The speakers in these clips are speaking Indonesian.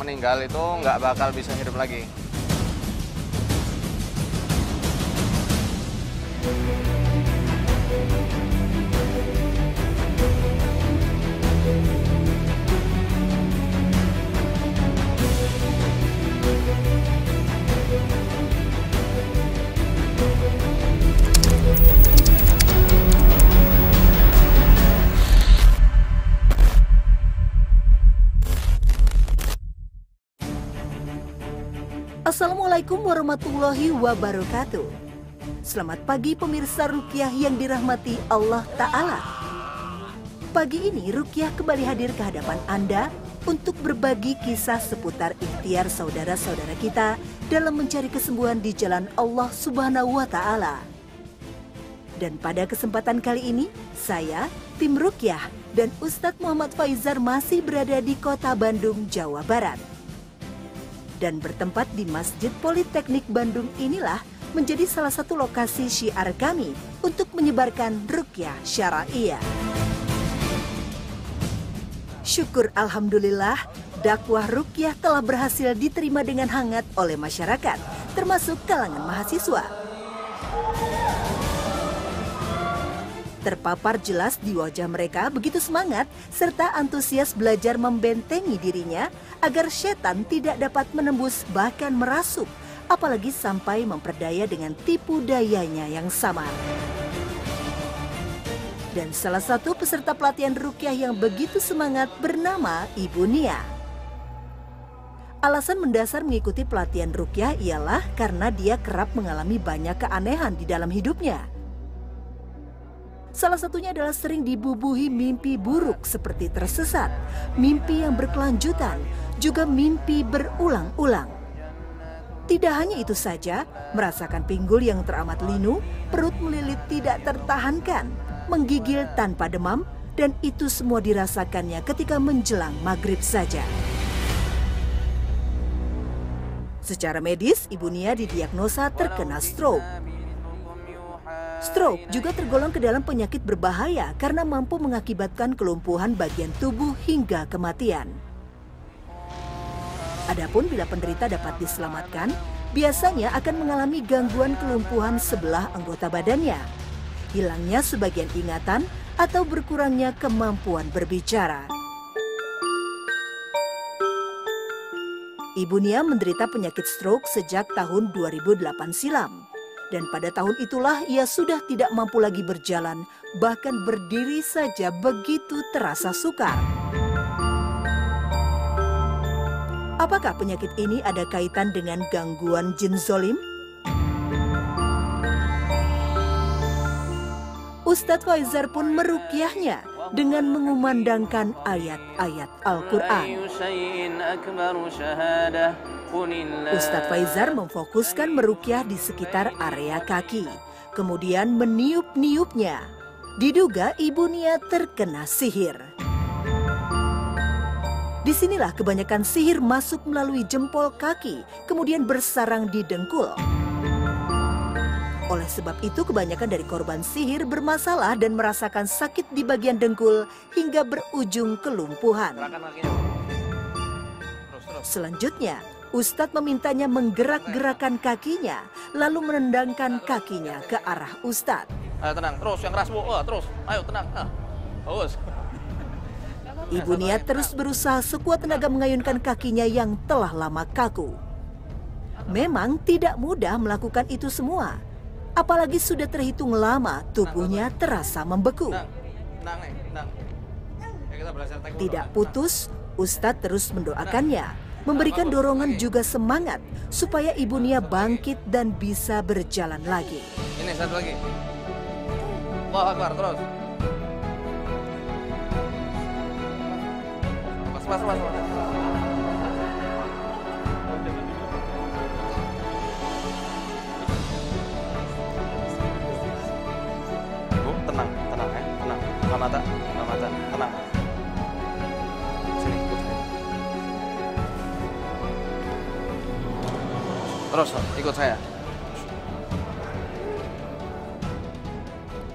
meninggal itu nggak bakal bisa hidup lagi. Assalamualaikum warahmatullahi wabarakatuh. Selamat pagi pemirsa Rukyah yang dirahmati Allah Ta'ala. Pagi ini Rukyah kembali hadir ke hadapan Anda untuk berbagi kisah seputar ikhtiar saudara-saudara kita dalam mencari kesembuhan di jalan Allah Subhanahu wa Ta'ala. Dan pada kesempatan kali ini, saya, tim Rukyah, dan Ustadz Muhammad Faizar masih berada di kota Bandung, Jawa Barat dan bertempat di Masjid Politeknik Bandung inilah menjadi salah satu lokasi syiar kami untuk menyebarkan rukyah syariah. Syukur Alhamdulillah, dakwah rukyah telah berhasil diterima dengan hangat oleh masyarakat, termasuk kalangan mahasiswa. Terpapar jelas di wajah mereka begitu semangat serta antusias belajar membentengi dirinya agar setan tidak dapat menembus bahkan merasuk, apalagi sampai memperdaya dengan tipu dayanya yang samar. Dan salah satu peserta pelatihan rukyah yang begitu semangat bernama Ibu Nia. Alasan mendasar mengikuti pelatihan rukyah ialah karena dia kerap mengalami banyak keanehan di dalam hidupnya. Salah satunya adalah sering dibubuhi mimpi buruk seperti tersesat, mimpi yang berkelanjutan, juga mimpi berulang-ulang. Tidak hanya itu saja, merasakan pinggul yang teramat linu, perut melilit tidak tertahankan, menggigil tanpa demam, dan itu semua dirasakannya ketika menjelang maghrib saja. Secara medis, Ibu Nia didiagnosa terkena stroke. Stroke juga tergolong ke dalam penyakit berbahaya karena mampu mengakibatkan kelumpuhan bagian tubuh hingga kematian. Adapun bila penderita dapat diselamatkan, biasanya akan mengalami gangguan kelumpuhan sebelah anggota badannya, hilangnya sebagian ingatan, atau berkurangnya kemampuan berbicara. Ibu Nia menderita penyakit stroke sejak tahun 2008 silam dan pada tahun itulah ia sudah tidak mampu lagi berjalan, bahkan berdiri saja begitu terasa sukar. Apakah penyakit ini ada kaitan dengan gangguan jin zolim? Ustadz Faizar pun merukyahnya dengan mengumandangkan ayat-ayat Al-Quran. Ustadz Faizar memfokuskan merukyah di sekitar area kaki, kemudian meniup-niupnya. Diduga ibu Nia terkena sihir. Di sinilah kebanyakan sihir masuk melalui jempol kaki, kemudian bersarang di dengkul. Oleh sebab itu kebanyakan dari korban sihir bermasalah dan merasakan sakit di bagian dengkul hingga berujung kelumpuhan. Selanjutnya, Ustadz memintanya menggerak-gerakan kakinya, lalu menendangkan kakinya ke arah Ustadz. Ayo tenang, terus yang keras bu, oh, terus, ayo tenang, ah, terus. Ibu Nia terus berusaha sekuat tenaga mengayunkan kakinya yang telah lama kaku. Memang tidak mudah melakukan itu semua, apalagi sudah terhitung lama tubuhnya terasa membeku. Tidak putus, Ustadz terus mendoakannya memberikan dorongan juga semangat supaya Ibu Nia bangkit dan bisa berjalan lagi. Ini satu lagi. Wah, Akbar, terus. Mas, mas, mas, mas. Bu, tenang, tenang ya, tenang. Buka mata, buka mata, tenang. Terus ikut saya.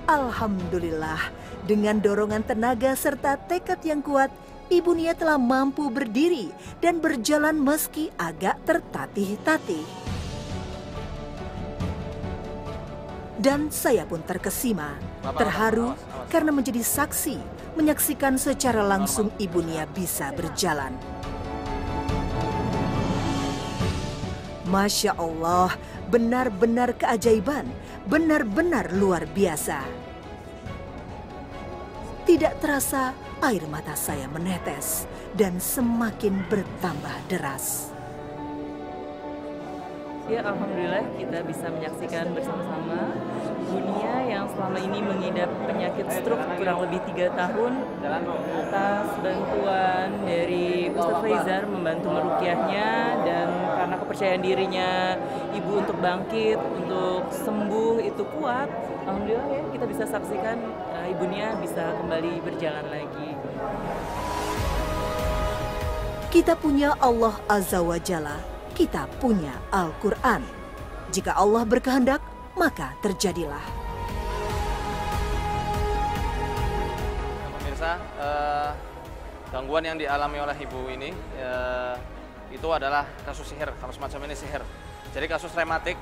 Alhamdulillah, dengan dorongan tenaga serta tekad yang kuat, Ibu Nia telah mampu berdiri dan berjalan meski agak tertatih-tatih. Dan saya pun terkesima, terharu karena menjadi saksi menyaksikan secara langsung Ibu Nia bisa berjalan. Masya Allah, benar-benar keajaiban, benar-benar luar biasa. Tidak terasa air mata saya menetes dan semakin bertambah deras. Ya Alhamdulillah kita bisa menyaksikan bersama-sama dunia yang selama ini mengidap penyakit stroke kurang lebih tiga tahun atas bantuan dari Ustadz Faizar membantu merukiahnya dan karena kepercayaan dirinya ibu untuk bangkit, untuk sembuh itu kuat. Alhamdulillah ya kita bisa saksikan uh, ibu Nia bisa kembali berjalan lagi. Kita punya Allah Azza wa Jalla, kita punya Al-Quran. Jika Allah berkehendak, maka terjadilah. Pemirsa, eh, gangguan yang dialami oleh ibu ini eh, itu adalah kasus sihir, kalau semacam ini sihir. Jadi kasus rematik,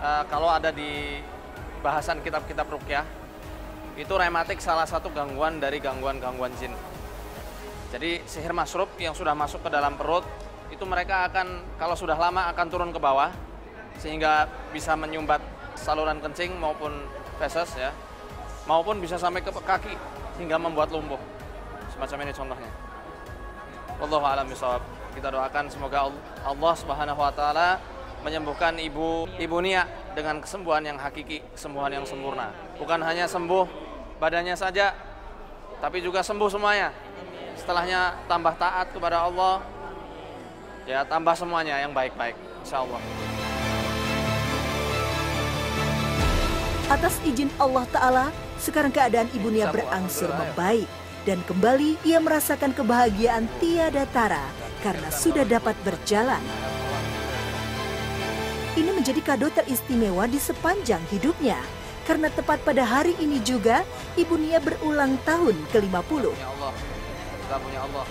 eh, kalau ada di bahasan kitab-kitab rukyah, itu rematik salah satu gangguan dari gangguan-gangguan jin. Jadi sihir masrub yang sudah masuk ke dalam perut, itu mereka akan kalau sudah lama akan turun ke bawah, sehingga bisa menyumbat saluran kencing maupun feses ya, maupun bisa sampai ke kaki hingga membuat lumpuh. Semacam ini contohnya. Wallahu a'lam bishawab. Kita doakan semoga Allah Subhanahu wa taala menyembuhkan ibu ibu Nia dengan kesembuhan yang hakiki, kesembuhan yang sempurna. Bukan hanya sembuh badannya saja, tapi juga sembuh semuanya. Setelahnya tambah taat kepada Allah, ya tambah semuanya yang baik-baik, insya Allah. Atas izin Allah Ta'ala, sekarang keadaan Ibu Nia berangsur membaik dan kembali ia merasakan kebahagiaan tiada tara karena sudah dapat berjalan. Ini menjadi kado teristimewa di sepanjang hidupnya karena tepat pada hari ini juga Ibu Nia berulang tahun ke-50. Punya Allah, kita punya Allah.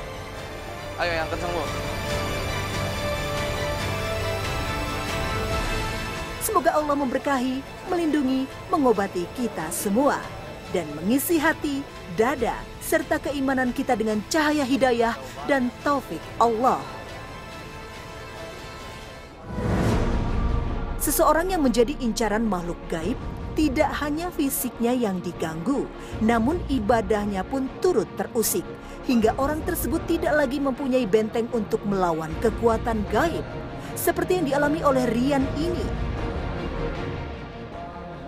Ayo yang kenceng bu. Semoga Allah memberkahi, melindungi, mengobati kita semua, dan mengisi hati, dada, serta keimanan kita dengan cahaya hidayah dan taufik Allah. Seseorang yang menjadi incaran makhluk gaib tidak hanya fisiknya yang diganggu, namun ibadahnya pun turut terusik, hingga orang tersebut tidak lagi mempunyai benteng untuk melawan kekuatan gaib, seperti yang dialami oleh Rian ini.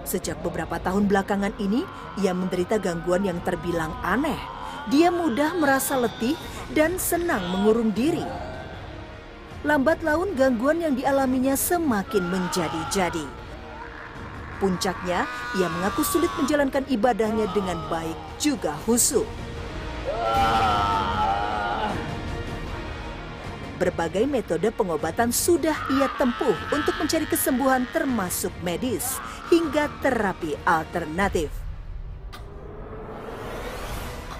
Sejak beberapa tahun belakangan ini, ia menderita gangguan yang terbilang aneh. Dia mudah merasa letih dan senang mengurung diri. Lambat laun gangguan yang dialaminya semakin menjadi-jadi. Puncaknya, ia mengaku sulit menjalankan ibadahnya dengan baik juga husu. Berbagai metode pengobatan sudah ia tempuh untuk mencari kesembuhan termasuk medis hingga terapi alternatif.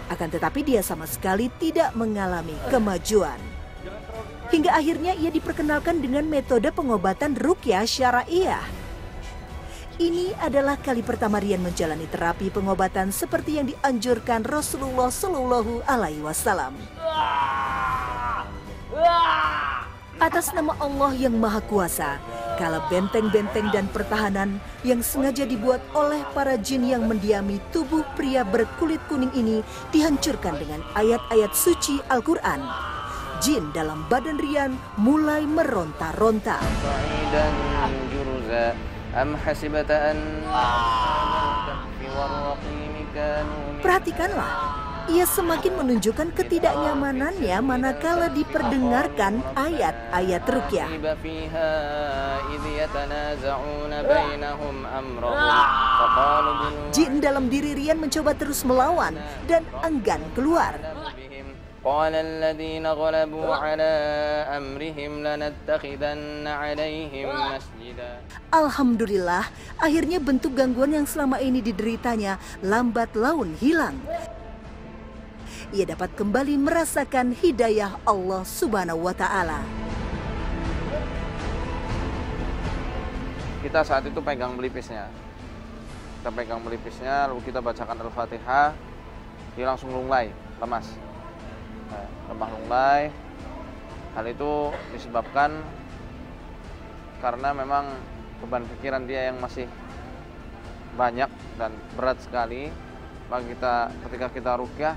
Akan tetapi dia sama sekali tidak mengalami kemajuan. Hingga akhirnya ia diperkenalkan dengan metode pengobatan rukyah syariah. Ini adalah kali pertama Rian menjalani terapi pengobatan seperti yang dianjurkan Rasulullah Shallallahu Alaihi Wasallam. Atas nama Allah yang Maha Kuasa, kala benteng-benteng dan pertahanan yang sengaja dibuat oleh para jin yang mendiami tubuh pria berkulit kuning ini dihancurkan dengan ayat-ayat suci Al-Quran. Jin dalam badan Rian mulai meronta-ronta. Kanu Perhatikanlah, ia semakin menunjukkan ketidaknyamanannya manakala diperdengarkan ayat-ayat rukyah. ريب فيها إذ يتنازعون بينهم أمرهم فقالوا ابنوا Jin dalam diri Rian mencoba terus melawan dan enggan keluar. بهم قال الذين غلبوا على أمرهم لنتخذن عليهم مسجدا Alhamdulillah, akhirnya bentuk gangguan yang selama ini dideritanya lambat laun hilang. ia dapat kembali merasakan hidayah Allah Subhanahu wa taala. Kita saat itu pegang melipisnya. Kita pegang melipisnya, lalu kita bacakan Al-Fatihah, dia langsung lunglai, lemas. Nah, lemah lunglai. Hal itu disebabkan karena memang beban pikiran dia yang masih banyak dan berat sekali maka kita ketika kita rukyah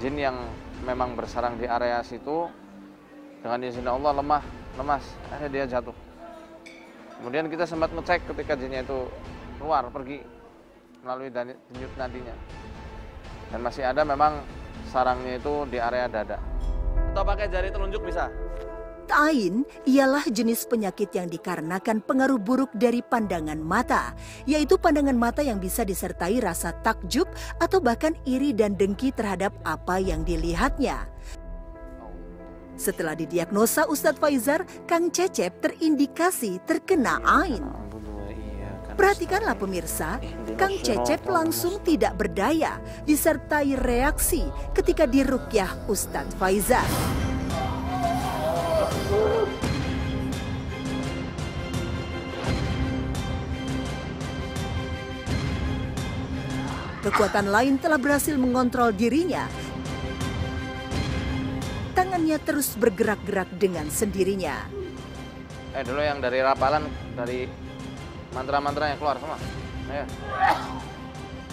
jin yang memang bersarang di area situ dengan izin Allah lemah lemas akhirnya dia jatuh. Kemudian kita sempat ngecek ketika jinnya itu keluar pergi melalui denyut nadinya dan masih ada memang sarangnya itu di area dada. Atau pakai jari telunjuk bisa Ain ialah jenis penyakit yang dikarenakan pengaruh buruk dari pandangan mata, yaitu pandangan mata yang bisa disertai rasa takjub atau bahkan iri dan dengki terhadap apa yang dilihatnya. Setelah didiagnosa Ustadz Faizar, Kang Cecep terindikasi terkena Ain. Perhatikanlah pemirsa, Kang Cecep langsung tidak berdaya disertai reaksi ketika dirukyah Ustadz Faizar. Kekuatan lain telah berhasil mengontrol dirinya. Tangannya terus bergerak-gerak dengan sendirinya. Eh dulu yang dari rapalan, dari mantra-mantra yang keluar semua. Ayo.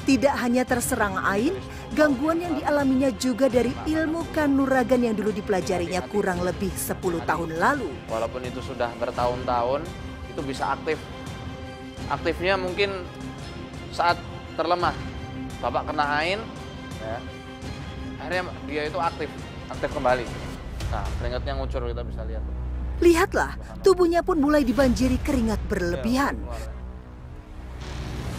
Tidak hanya terserang Ain, gangguan yang dialaminya juga dari ilmu kanuragan yang dulu dipelajarinya kurang lebih 10 tahun lalu. Walaupun itu sudah bertahun-tahun, itu bisa aktif. Aktifnya mungkin saat terlemah. Bapak kena Ain, ya, akhirnya dia itu aktif, aktif kembali. Nah, keringatnya ngucur kita bisa lihat. Lihatlah, tubuhnya pun mulai dibanjiri keringat berlebihan.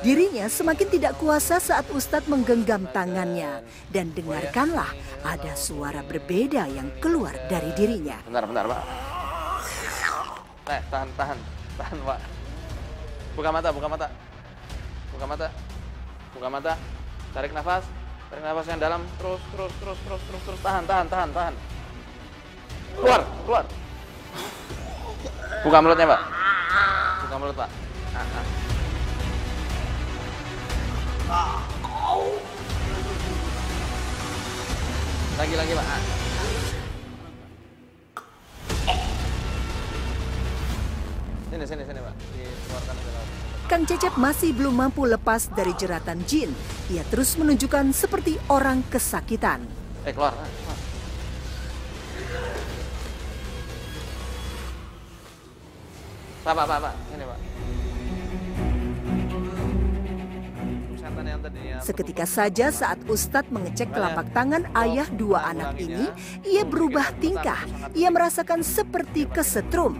Dirinya semakin tidak kuasa saat Ustadz menggenggam tangannya. Dan dengarkanlah ada suara berbeda yang keluar dari dirinya. Bentar, bentar, Pak. Eh, tahan, tahan. Tahan, Pak. Buka mata, buka mata. Buka mata. Buka mata. Tarik nafas. Tarik nafas yang dalam. Terus, terus, terus, terus, terus, terus. Tahan, tahan, tahan, tahan. Keluar, keluar. Buka mulutnya, Pak. Buka mulut, Pak. Lagi, lagi, Pak. Sini, sini, sini, Pak. Dikeluarkan aja laut. Kang Cecep masih belum mampu lepas dari jeratan jin. Ia terus menunjukkan seperti orang kesakitan. Eh, keluar. ah, Pak, Pak, Pak, Pak. Sini, Pak. Tadinya Seketika saja saat Ustadz mengecek telapak tangan ayah dua anak ini, ia berubah tingkah. Ia merasakan seperti kesetrum.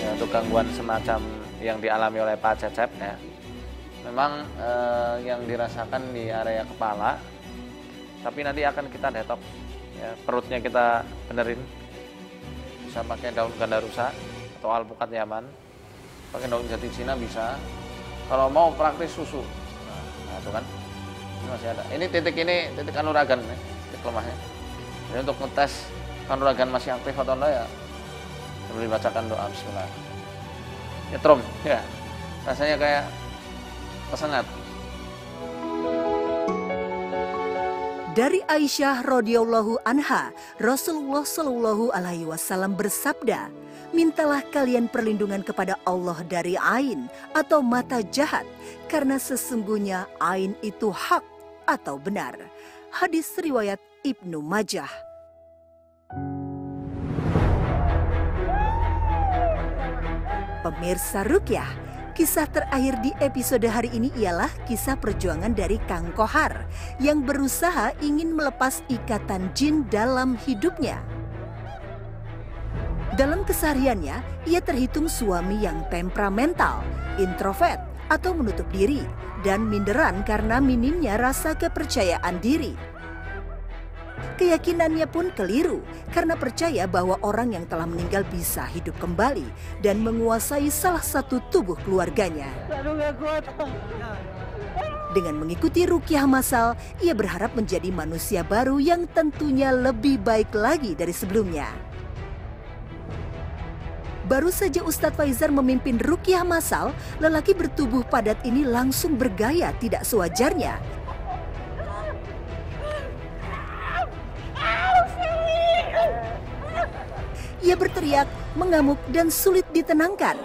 ya, untuk gangguan semacam yang dialami oleh Pak Cecep ya memang eh, yang dirasakan di area kepala tapi nanti akan kita detox ya, perutnya kita benerin bisa pakai daun gandarusa atau alpukat yaman pakai daun jati Cina bisa. Kalau mau praktis susu. Nah, itu kan. Ini masih ada. Ini titik ini titik kanuragan nih titik lemahnya. Jadi untuk ngetes kanuragan masih aktif atau enggak ya sambil dibacakan doa. Bismillah. Nyetrum ya. Rasanya kayak kesengat Dari Aisyah radhiyallahu anha, Rasulullah shallallahu alaihi wasallam bersabda, "Mintalah kalian perlindungan kepada Allah dari ain atau mata jahat, karena sesungguhnya ain itu hak atau benar." Hadis riwayat Ibnu Majah. Pemirsa Rukyah, Kisah terakhir di episode hari ini ialah kisah perjuangan dari Kang Kohar yang berusaha ingin melepas ikatan jin dalam hidupnya. Dalam kesehariannya, ia terhitung suami yang temperamental, introvert, atau menutup diri, dan minderan karena minimnya rasa kepercayaan diri. Keyakinannya pun keliru karena percaya bahwa orang yang telah meninggal bisa hidup kembali dan menguasai salah satu tubuh keluarganya. Dengan mengikuti rukyah masal, ia berharap menjadi manusia baru yang tentunya lebih baik lagi dari sebelumnya. Baru saja Ustadz Faizar memimpin rukyah masal, lelaki bertubuh padat ini langsung bergaya tidak sewajarnya. Ia berteriak, mengamuk, dan sulit ditenangkan.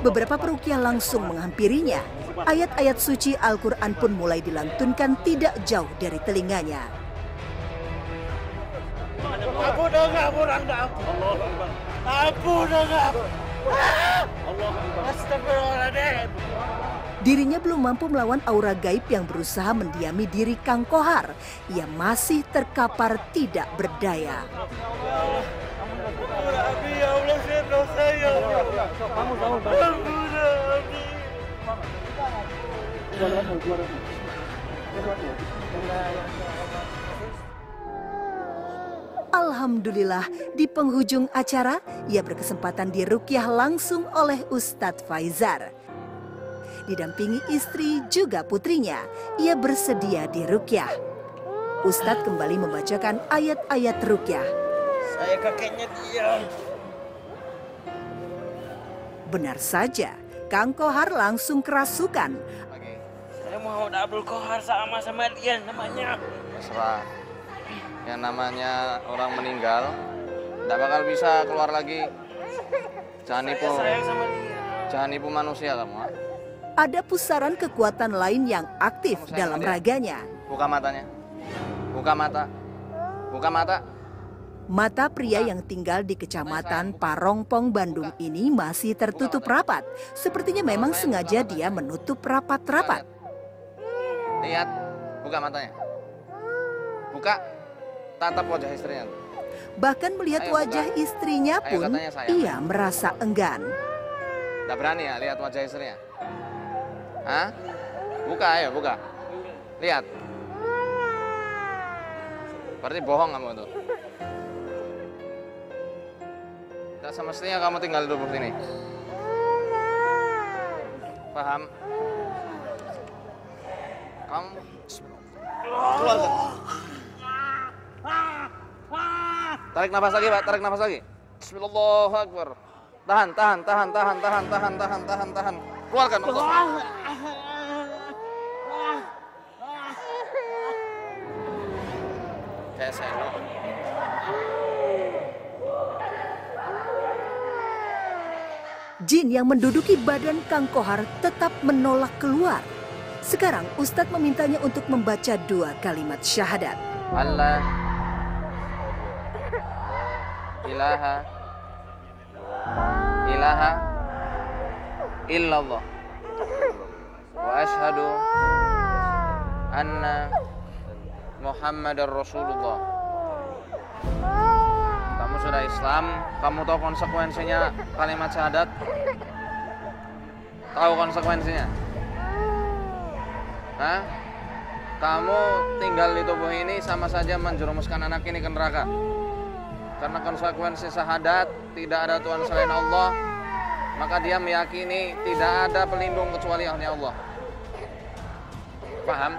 Beberapa perukia langsung menghampirinya. Ayat-ayat suci Al-Quran pun mulai dilantunkan tidak jauh dari telinganya. Aku. Astagfirullahaladzim. Dirinya belum mampu melawan aura gaib yang berusaha mendiami diri Kang Kohar. Ia masih terkapar tidak berdaya. Ya Alhamdulillah di penghujung acara ia berkesempatan dirukyah langsung oleh Ustadz Faizar. Didampingi istri juga putrinya, ia bersedia dirukyah. Ustadz kembali membacakan ayat-ayat rukyah. Saya kakeknya dia. Benar saja, Kang Kohar langsung kerasukan. Saya Muhammad Abdul Kohar sama sama dia namanya. Terserah. Yang namanya orang meninggal, tidak bakal bisa keluar lagi. Jangan nipu, Sayang sama dia. jangan nipu manusia kamu. ah. Ada pusaran kekuatan lain yang aktif Kamu dalam dia? raganya. Buka matanya. Buka mata. Buka mata. Mata pria yang tinggal di kecamatan Parongpong, Bandung ini masih tertutup rapat. Sepertinya memang sengaja dia menutup rapat-rapat. Lihat. Buka matanya. Buka. Tatap wajah istrinya. Bahkan melihat Ayo, wajah buka. istrinya Ayo, pun katanya sayang. ia merasa enggan. Tidak berani ya lihat wajah istrinya? Hah? Buka ayo, buka. Lihat. Berarti bohong kamu tuh. Tidak semestinya kamu tinggal di lubuk sini. Paham? Kamu keluarkan. Tarik nafas lagi, Pak. Tarik nafas lagi. Bismillahirrahmanirrahim. Tahan, tahan, tahan, tahan, tahan, tahan, tahan, tahan, tahan. Keluarkan Allah. Kayak. Jin yang menduduki badan Kang Kohar tetap menolak keluar. Sekarang Ustadz memintanya untuk membaca dua kalimat syahadat. Allah ilaha ilaha illallah wa ashhadu anna Muhammadar Rasulullah kamu sudah Islam kamu tahu konsekuensinya kalimat syahadat tahu konsekuensinya Hah? kamu tinggal di tubuh ini sama saja menjerumuskan anak ini ke neraka. Karena konsekuensi syahadat tidak ada Tuhan selain Allah, maka dia meyakini tidak ada pelindung kecuali hanya Allah. Paham?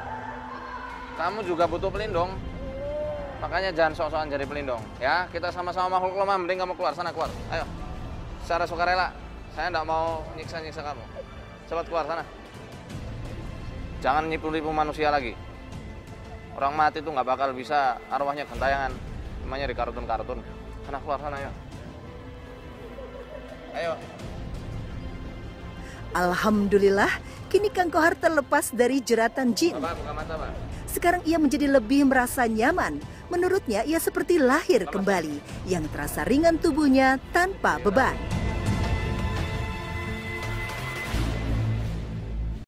Kamu juga butuh pelindung. Makanya jangan sok-sokan jadi pelindung, ya. Kita sama-sama makhluk lemah, mending kamu keluar sana keluar. Ayo. Secara sukarela. Saya tidak mau nyiksa-nyiksa kamu. Cepat keluar sana. Jangan nipu-nipu manusia lagi. Orang mati tuh nggak bakal bisa arwahnya gentayangan. Namanya di kartun-kartun. Sana keluar sana ya. Ayo. Alhamdulillah, kini Kang Kohar terlepas dari jeratan jin. Sekarang ia menjadi lebih merasa nyaman. Menurutnya, ia seperti lahir kembali yang terasa ringan tubuhnya tanpa beban.